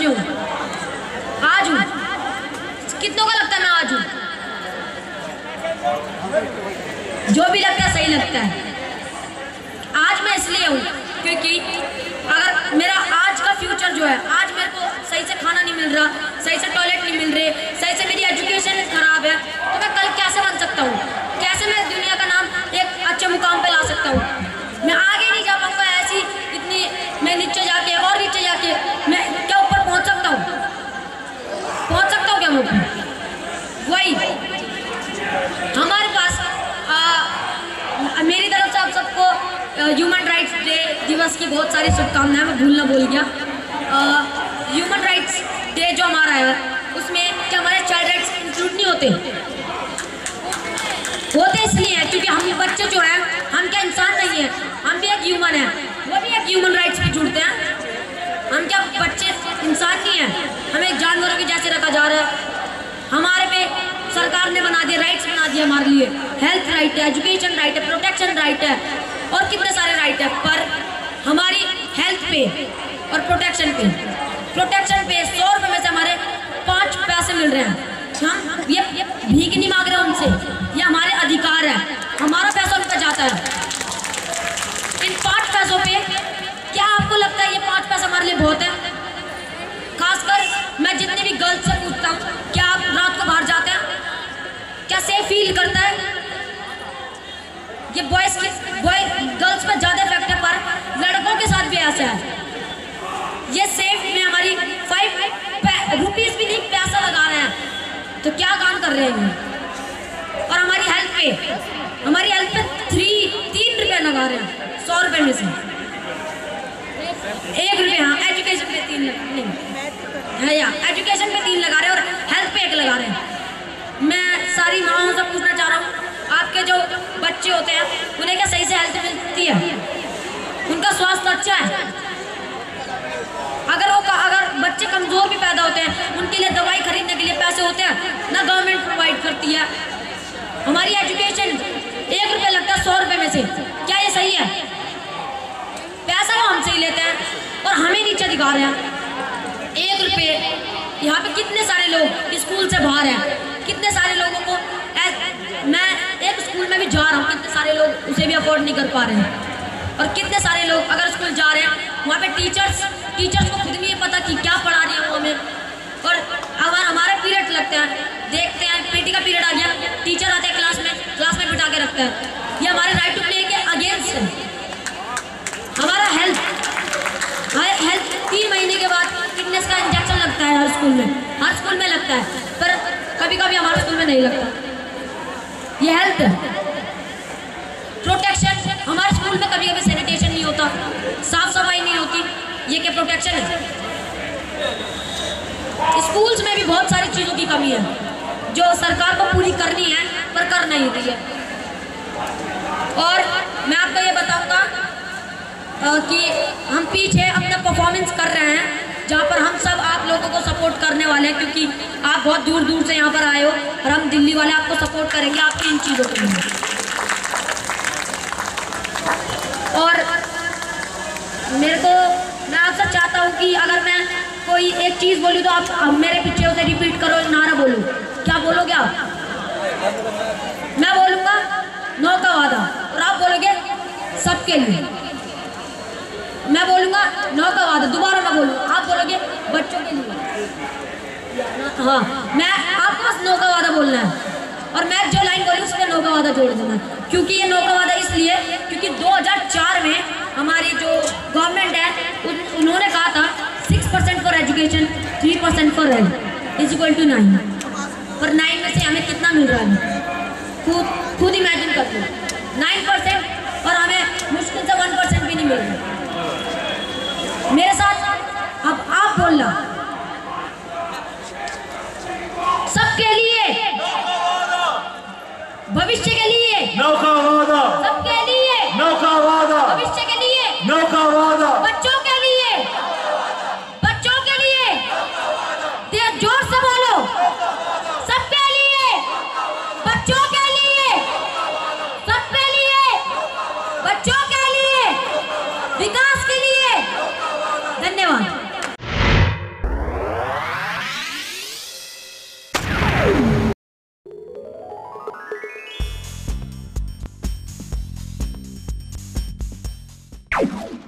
रही हूँ। आज कितनों का लगता है मैं आज जो भी लगता है सही लगता है। आज मैं इसलिए हूँ क्योंकि अगर मेरा आज का फ्यूचर जो है, आज मेरे को सही से खाना नहीं मिल रहा, सही से टॉयलेट नहीं मिल रहे ह्यूमन राइट्स डे दिवस की बहुत सारी शुभकामनाएँ, मैं भूलना भूल गया। ह्यूमन राइट्स डे जो हमारा है, उसमें क्या हमारे चाइल्ड राइट्स इंक्लूड नहीं होते। होते इसलिए हैं क्योंकि हम बच्चे जो हैं, हम क्या इंसान नहीं है, हम भी एक ह्यूमन है, वो भी एक ह्यूमन राइट्स पे जुड़ते हैं। हम क्या बच्चे इंसान नहीं है, हमें जानवरों के जैसे रखा जा रहा है। हमारे पे सरकार ने बना दिया राइट्स बना दिए हमारे लिए। हेल्थ राइट है एजुकेशन राइट है प्रोटेक्शन राइट है। और कितने सारे राइट है? पर हमारी हेल्थ पे और प्रोटेक्शन पे। प्रोटेक्शन पे सौ रुपए में से हमारे पाँच पैसे मिल रहे हैं। हम ये भीख नहीं मांग रहे उनसे ये हमारे अधिकार है हमारा पैसा उन पर जाता है इन पाँच पैसों पे क्या आपको लगता है ये पाँच पैसे हमारे लिए बहुत है खासकर मैं जितने भी गर्ल्स से पूछता हूँ क्या आप रात को बाहर जाते हैं क्या सेफ़ फील करता है ये बॉयज़ की बॉय गर्ल्स पर ज़्यादा इफ़ेक्ट है पर ऐसा है। ये सेफ़ में हमारी फाइव रुपीज़ भी नहीं, पैसा लगा रहे हैं। तो क्या काम कर रहे हैं? और हमारी हेल्थ पे, हमारी हेल्थ पे थ्री तीन रुपए लगा रहे हैं, सौ रुपए में से। एक रुपये हाँ एजुकेशन पे तीन नहीं या एजुकेशन पे तीन लगा रहे हैं और हेल्थ पे एक लगा रहे हैं। मैं सारी माओं से पूछना चाह रहा हूँ, आपके जो बच्चे होते हैं, उन्हें क्या सही से हेल्थ मिलती है? उनका स्वास्थ्य अच्छा है। अगर वो अगर बच्चे कमज़ोर भी पैदा होते हैं, उनके लिए दवाई खरीदने के लिए पैसे होते हैं, ना गवर्नमेंट प्रोवाइड करती है। हमारी एजुकेशन एक रुपये लगता है सौ रुपये में से। क्या ये सही है? पैसा वो हमसे ही लेते हैं और हमें नीचे दिखा रहे हैं। एक रुपये यहाँ पे कितने सारे लोग स्कूल से बाहर हैं? कितने सारे लोगों को मैं एक स्कूल में भी जा रहा हूँ कितने सारे लोग उसे भी अफोर्ड नहीं कर पा रहे हैं। और कितने सारे लोग अगर स्कूल जा रहे हैं, वहाँ पे टीचर्स टीचर्स को खुद नहीं पता कि क्या पढ़ा रही है वो हमें। और अगर हमारे पीरियड लगते हैं, देखते हैं पीटी का पीरियड आ गया टीचर आते हैं क्लास में क्लास में बिठा के रखते हैं। ये हमारे राइट टू प्ले के अगेंस्ट है। हमारा हेल्थ हेल्थ तीन महीने के बाद फिटनेस का इंजेक्शन लगता है हर स्कूल में, हर स्कूल में लगता है, पर कभी कभी हमारे स्कूल में नहीं लगता। ये हेल्थ प्रोटेक्शन हमारे स्कूल में कभी कभी सैनिटेशन नहीं होता। साफ़ सफ़ाई नहीं होती। ये क्या प्रोटेक्शन है? स्कूल्स में भी बहुत सारी चीज़ों की कमी है। जो सरकार को पूरी करनी है, पर कर नहीं रही है। और मैं आपको ये बताऊँगा कि हम पीछे अपना परफॉर्मेंस कर रहे हैं, जहाँ पर हम सब आप लोगों को सपोर्ट करने वाले हैं, क्योंकि आप बहुत दूर दूर से यहाँ पर आए हो, और हम दिल्ली वाले आपको सपोर्ट करेंगे आपकी इन चीज़ों के लिए और मेरे को मैं आपसे चाहता हूँ कि अगर मैं कोई एक चीज़ बोलूँ तो आप, मेरे पीछे उसे रिपीट करो नारा बोलो। क्या बोलोगे आप? मैं बोलूँगा नौ का वादा। और आप बोलोगे सबके लिए। मैं बोलूँगा नौ का वादा। दोबारा मैं बोलूँ आप बोलोगे बच्चों के लिए। हाँ मैं आपको बस नौ का वादा बोलना है। और मैं जो लाइन बोली उसमें नौ का वादा जोड़ देना क्योंकि ये नौ का वादा इसलिए for health is equal to nine पर नाइन में से हमें कितना मिल रहा है? खुद खुद इमेजिन कर लो। नाइन परसेंट और हमें मुश्किल से वन परसेंट भी नहीं मिल रहा। मेरे साथ अब आप बोलना सबके लिए भविष्य के लिए नौका वादा। सबके लिए नौका वादा। भविष्य के लिए। नौका वादा